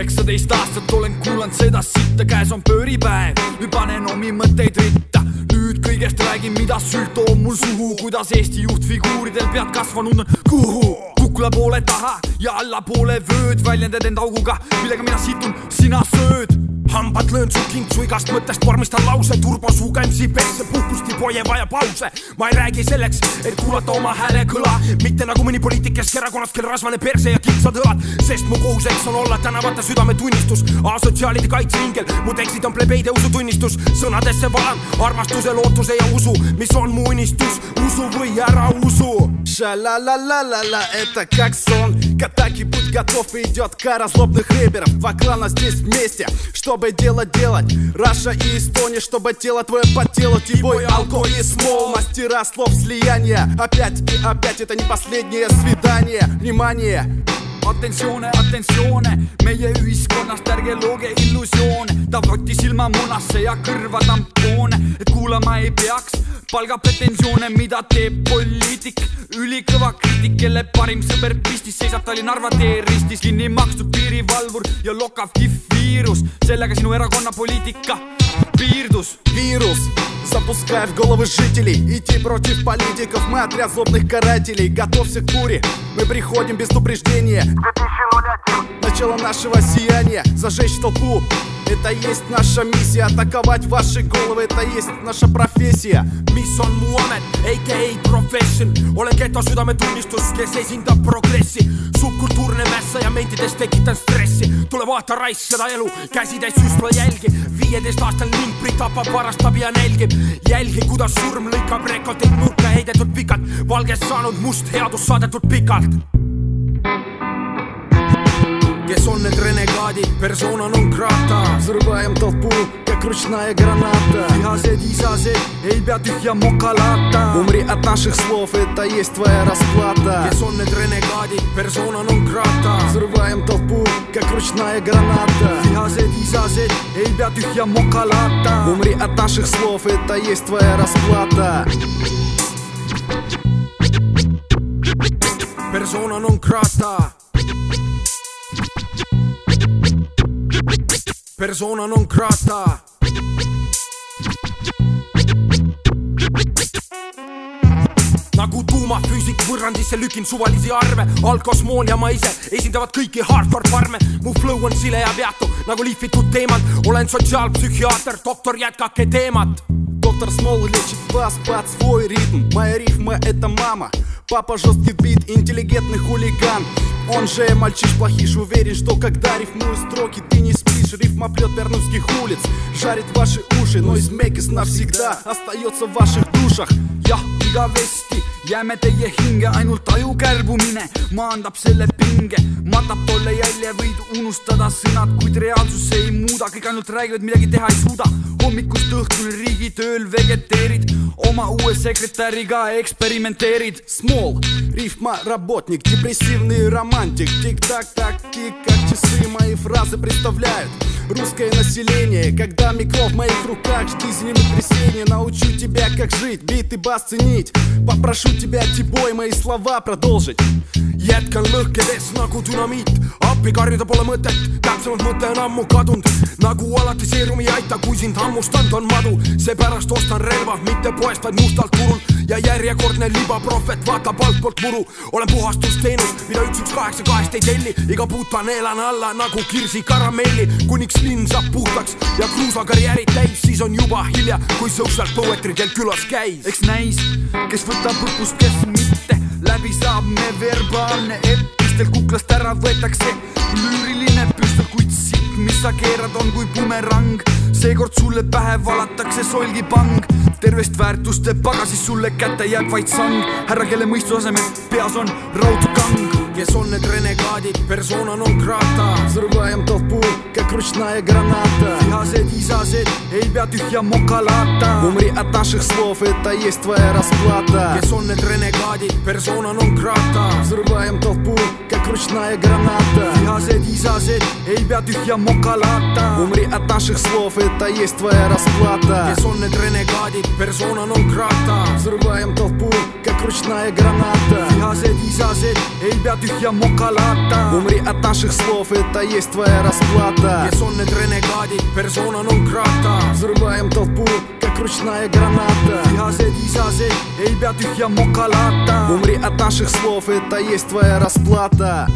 aastat olen kuulanud seda sitta, käes on pööripäev, nüüd panen omi mõtteid ritta. nüüd kõigest räägin, mida sült toob mul suhu, kuidas Eesti juhtfiguuridel pead kasvanud on, kuhu? Kukla poole taha ja allapoole vööd, väljendad end auguga, millega mina situn, sina sööd hambad löön su kintsu igast mõttest , vormistan lause , turbosuu kämsi persse , puhkust ei poe vaja pause . ma ei räägi selleks , et kuulata oma hääle kõla , mitte nagu mõni poliitik Keskerakonnast , kel rasvane perse ja kitsad õlad , sest mu kohuseks on olla tänavate südametunnistus , asotsiaalide kaitseingel , mu tekstid on plebeide usutunnistus , sõnadesse valan armastuse , lootuse ja usu , mis on mu unistus , usu või ära usu . Ша-ла-ла-ла-ла-ла, это как сон К атаке будь готов, идет кара злобных рэперов Вокруг нас здесь вместе, чтобы дело делать Раша и Эстония, чтобы тело твое под тело Тибой, алко и смол, мастера слов слияния. Опять и опять, это не последнее свидание. Внимание! atentsioone, atentsioone meie ühiskonnast, ärge looge illusioone. ta võttis ilma munasse ja kõrva tampoone, et kuulama ei peaks palgapretensioone, mida teeb poliitik. ülikõva kriitik, kelle parim sõber pistis, seisab Tallinna-Narva tee ristis, kinni makstud piirivalvur ja lokav kihv viirus, sellega sinu erakonna poliitika piirdus. viirus запускай в головы жителей. Идти против политиков, мы отряд злобных карателей. Готовься к буре, мы приходим без предупреждения. Начало нашего сияния, зажечь толпу. Это есть наша миссия, атаковать ваши головы. Это есть наша профессия. Mis on mu amet, AKA profession, olen geto südametunnistus, kes esindab progressi. subkultuurne mässaja mentides tekitan stressi, tule vaata raisk seda elu, käsitäis süstla jälgi, viieteist aastane limpri tapab, varastab ja nälgib. jälgi, kuidas surm lõikab rekordeid nurka heidetud pikalt, valgest saanud must headus saadetud pikalt. Kes on need renegaadid, persona non grata Взрываем толпу, как ручная граната vihased isased ei pea tühja mokalata. Умри от наших слов, это есть твоя расплата kes on need renegaadid, persona non grata Взрываем толпу, как ручная граната vihased isased ei pea tühja mokalata. Умри от наших слов, это есть твоя расплата persona non grata. persona non grata . nagu tuumafüüsik võrrandisse lükin suvalisi arve , alkosmool ja ma ise esindavad kõiki hardcore farme . mu flow on sile ja veatu nagu lihvitud teemant , olen sotsiaalpsühhiaater , doktor , jätkake teemat Доктор Смол лечит вас под свой ритм Моя рифма это мама Папа жесткий бит, интеллигентный хулиган. Он же мальчиш плохиш, уверен, что когда рифмую строки Ты не спишь, рифма плет пернувских улиц Жарит ваши уши, но из Мекис навсегда Остается в ваших душах. Jah, igavesti jääme teie hinge, ainult aju kärbumine maandab selle pinge, matab tolle jälje, võid unustada sõnad, kuid reaalsus ei muuda, kõik ainult räägivad, midagi teha ei suuda. hommikust õhtuni riigitööl vegeteerid, oma uue sekretäriga eksperimenteerid. Смол, рифма работник, депрессивный романтик. Тик-так, так, тик, как часы мои фразы представляют Русское население, когда микро в моих руках Жди землетрясения, научу тебя как жить Бит и бас ценить. Попрошу тебя, Тибой, мои слова продолжить jätkan lõhkedes nagu dünamiit, appi karjuda pole mõtet, täpsemalt mõte on ammu kadunud. nagu alati seerum ei aita, kui sind hammustanud on madu, seepärast ostan relva, mitte poest, vaid mustalt turul ja järjekordne libaprohvet vaatab altpoolt muru. olen puhastusteenus, mida üks, üks kaheksa kahest ei telli, iga puuta neelan alla nagu kirsi karamelli, kuniks linn saab puhtaks ja kruusakarjäärid täis, siis on juba hilja, kui social poetry teil külas käis. eks näis, kes võtab õppust, kes mitte, verbaalne epistel kuklast ära võetakse lüüriline püstol , kuid sitt , mis sa keerad , on kui bumerang . seekord sulle pähe valatakse solgipang , tervest väärtuste pagasis sulle kätte jääb vaid sang , härra , kelle mõistuse asemel peas on raudkang . kes on need renegaadid , persona non grata Взрываем толпу, как ручная граната vihased isased ei pea tühja mokalata. Умри от наших слов, это есть твоя расплата need renegaadid, persona non grata Взрываем толпу, как ручная граната vihased isased ei pea tühja mokalata. Умри от наших слов, это есть твоя расплата need renegaadid, persona non grata Взрываем толпу, как ручная граната vihased isased pea tühja tühja mokalata Умри от наших слов, это есть твоя расплата. Need renegaadid, persona non grata. Взрываем толпу, как ручная граната. Vihased isased ei pea tühja mokalata Умри от наших слов, это есть твоя расплата